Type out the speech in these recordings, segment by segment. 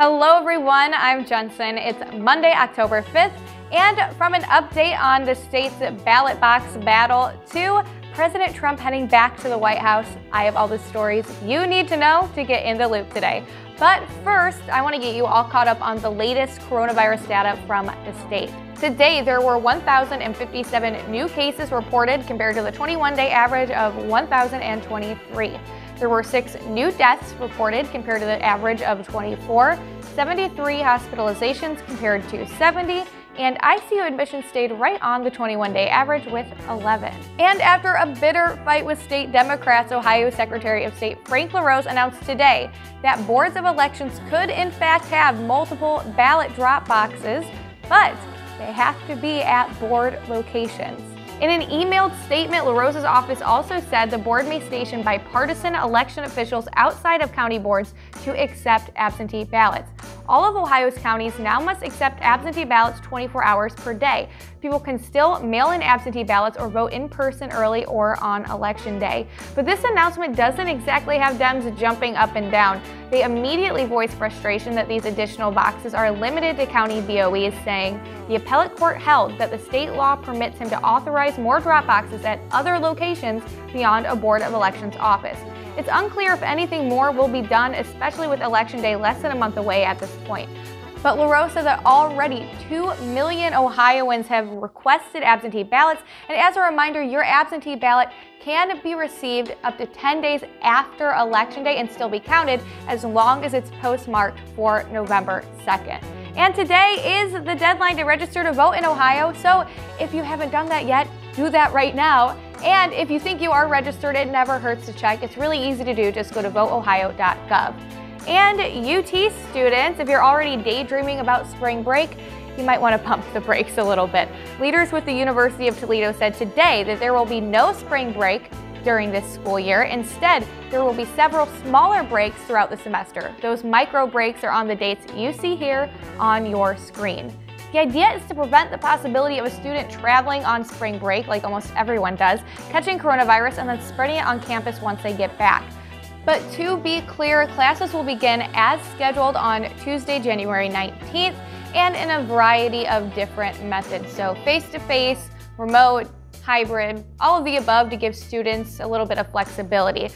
Hello, everyone. I'm Jensen. It's Monday, October 5th, and from an update on the state's ballot box battle to President Trump heading back to the White House, I have all the stories you need to know to get in the loop today. But first, I want to get you all caught up on the latest coronavirus data from the state. Today, there were 1,057 new cases reported compared to the 21 day average of 1,023. There were six new deaths reported compared to the average of 24, 73 hospitalizations compared to 70, and ICU admissions stayed right on the 21 day average with 11. And after a bitter fight with state Democrats, Ohio Secretary of State Frank LaRose announced today that boards of elections could, in fact, have multiple ballot drop boxes, but they have to be at board locations. In an emailed statement, LaRose's office also said the board may station bipartisan election officials outside of county boards to accept absentee ballots. All of Ohio's counties now must accept absentee ballots 24 hours per day. People can still mail in absentee ballots or vote in person early or on election day. But this announcement doesn't exactly have Dems jumping up and down. They immediately voiced frustration that these additional boxes are limited to county BOEs, saying the appellate court held that the state law permits him to authorize more drop boxes at other locations beyond a Board of Elections office. It's unclear if anything more will be done, especially with Election Day less than a month away at this point. But LaRose said that already 2 million Ohioans have requested absentee ballots. And as a reminder, your absentee ballot can be received up to 10 days after Election Day and still be counted as long as it's postmarked for November 2nd. And today is the deadline to register to vote in Ohio. So if you haven't done that yet, do that right now. And if you think you are registered, it never hurts to check. It's really easy to do. Just go to voteohio.gov. And UT students, if you're already daydreaming about spring break, you might want to pump the brakes a little bit. Leaders with the University of Toledo said today that there will be no spring break during this school year. Instead, there will be several smaller breaks throughout the semester. Those micro breaks are on the dates you see here on your screen. The idea is to prevent the possibility of a student traveling on spring break, like almost everyone does, catching coronavirus and then spreading it on campus once they get back. But to be clear, classes will begin as scheduled on Tuesday, January 19th, and in a variety of different methods. So face to face, remote, hybrid, all of the above to give students a little bit of flexibility.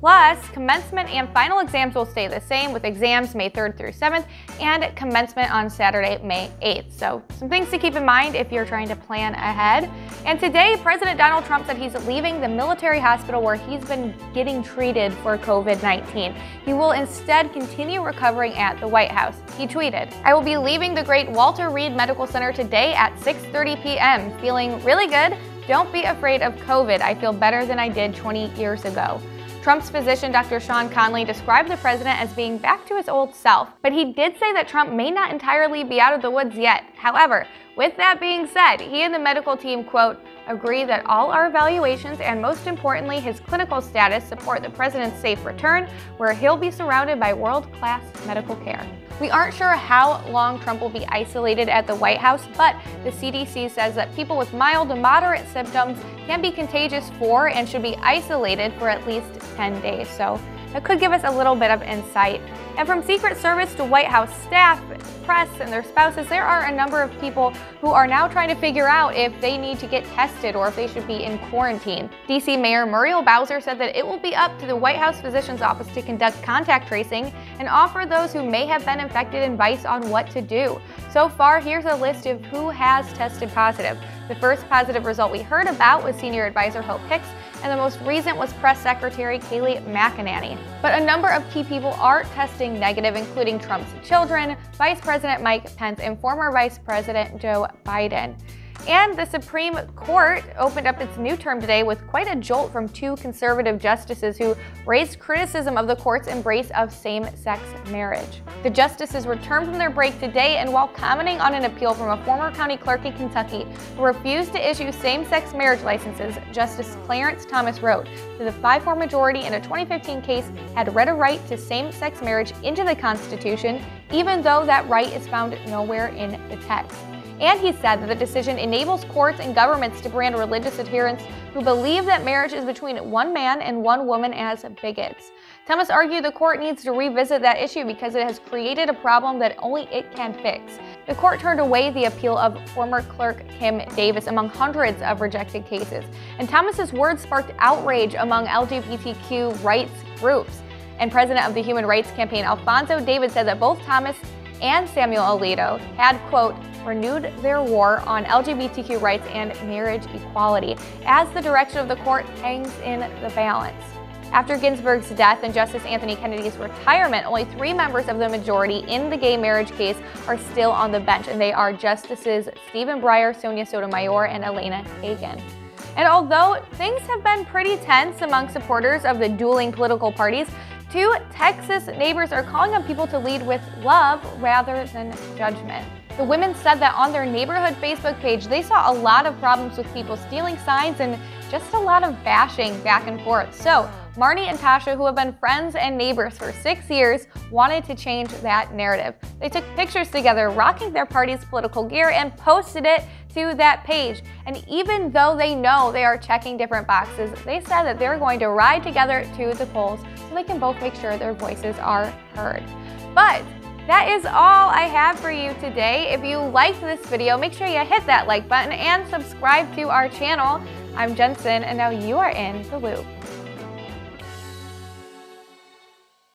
Plus, commencement and final exams will stay the same with exams May 3rd through 7th and commencement on Saturday, May 8th. So, some things to keep in mind if you're trying to plan ahead. And today, President Donald Trump said he's leaving the military hospital where he's been getting treated for COVID 19. He will instead continue recovering at the White House. He tweeted, I will be leaving the great Walter Reed Medical Center today at 6:30 p.m. feeling really good don't be afraid of COVID. I feel better than I did 20 years ago. Trump's physician, Dr. Sean Conley, described the president as being back to his old self, but he did say that Trump may not entirely be out of the woods yet. However, with that being said, he and the medical team, quote, agree that all our evaluations and most importantly his clinical status support the president's safe return, where he'll be surrounded by world class medical care. We aren't sure how long Trump will be isolated at the White House, but the CDC says that people with mild to moderate symptoms can be contagious for and should be isolated for at least 10 days. So that could give us a little bit of insight. And from Secret Service to White House staff, press, and their spouses, there are a number of people who are now trying to figure out if they need to get tested or if they should be in quarantine. DC Mayor Muriel Bowser said that it will be up to the White House Physician's Office to conduct contact tracing and offer those who may have been infected advice on what to do. So far, here's a list of who has tested positive. The first positive result we heard about was senior advisor Hope Hicks, and the most recent was press secretary Kayleigh McEnany. But a number of key people are testing negative, including Trump's children, Vice President Mike Pence, and former Vice President Joe Biden. And the Supreme Court opened up its new term today with quite a jolt from two conservative justices who raised criticism of the court's embrace of same sex marriage. The justices returned from their break today, and while commenting on an appeal from a former county clerk in Kentucky who refused to issue same sex marriage licenses, Justice Clarence Thomas wrote that the 5 4 majority in a 2015 case had read a right to same sex marriage into the Constitution, even though that right is found nowhere in the text. And he said that the decision enables courts and governments to brand religious adherents who believe that marriage is between one man and one woman as bigots. Thomas argued the court needs to revisit that issue because it has created a problem that only it can fix. The court turned away the appeal of former clerk Kim Davis among hundreds of rejected cases. And Thomas's words sparked outrage among LGBTQ rights groups. And president of the Human Rights Campaign, Alfonso David, said that both Thomas and Samuel Alito had, quote, renewed their war on LGBTQ rights and marriage equality as the direction of the court hangs in the balance. After Ginsburg's death and Justice Anthony Kennedy's retirement, only three members of the majority in the gay marriage case are still on the bench, and they are Justices Stephen Breyer, Sonia Sotomayor, and Elena Kagan. And although things have been pretty tense among supporters of the dueling political parties, two Texas neighbors are calling on people to lead with love rather than judgment. The women said that on their neighborhood Facebook page, they saw a lot of problems with people stealing signs and just a lot of bashing back and forth. So, Marnie and Tasha, who have been friends and neighbors for six years, wanted to change that narrative. They took pictures together rocking their party's political gear and posted it to that page. And even though they know they are checking different boxes, they said that they're going to ride together to the polls so they can both make sure their voices are heard. But that is all I have for you today. If you liked this video, make sure you hit that like button and subscribe to our channel. I'm Jensen, and now you are in the loop.